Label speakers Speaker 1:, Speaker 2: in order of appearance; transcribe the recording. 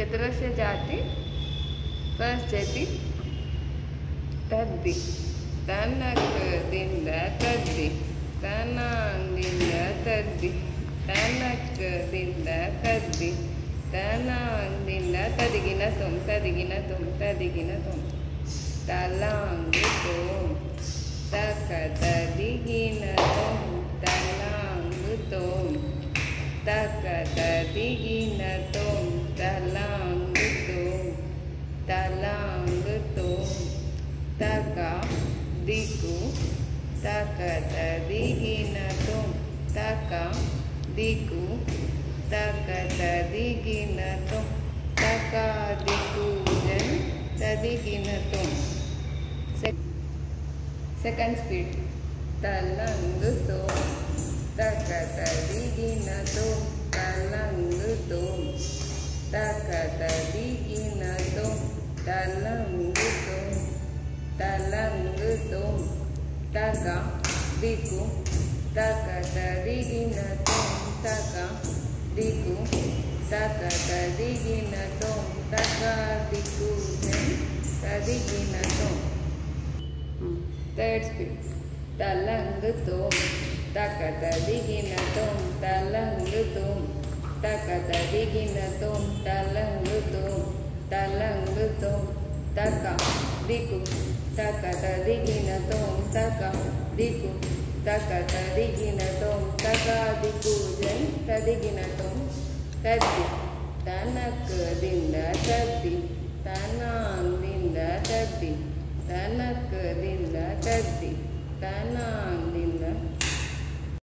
Speaker 1: ಚತುರಸ್ಯ ಜಾತಿ ಫಸ್ಟ್ ಜತಿ ತದ್ದಿ ತನಕದಿಂದ ತದ್ದಿ ತನಾಂದಿಂದ ತದ್ದಿ ತನಕದಿಂದ ತದ್ದಿ ತನಾಂದಿಂದ ತದಿಗಿನ ತುಮ್ ತದಿಗಿನ ತುಮ್ ತದಿಗಿನ ತುಮ್ ತಲಾಂಗು ತೋಮ್ ತಕ ತದಿಗಿನ ತುಮ್ ತಲಾಂಗು ತೋಮ್ ತಕ ತದಿಗಿನ దిగు తక తకదదిగినతుం తక దిగు తక తకదదిగినతుం తక దిగుజన్ తదిగినతుం సెకండ్ స్పీడ్ తలందుతో తకదదిగినతుం ತಕ ದಿಕ್ಕು ತಕ ತದಿಗಿನ ತುಮ್ ತಕ ದಿಕ್ಕು ತಕ ತದಿಗಿನ ತುಮ್ ತಕ ದಿಕ್ಕು ಜನ್ ತದಿಗಿನ ತುಮ್ third speed talang tum takata digina tum talang tum takata digina tum talang తక తదిగినటం తకాది పూజై తదిగినటం తత్తి தனக்கதிந்த தத்தி தனாந்திந்த தத்தி தனக்கதிந்த தத்தி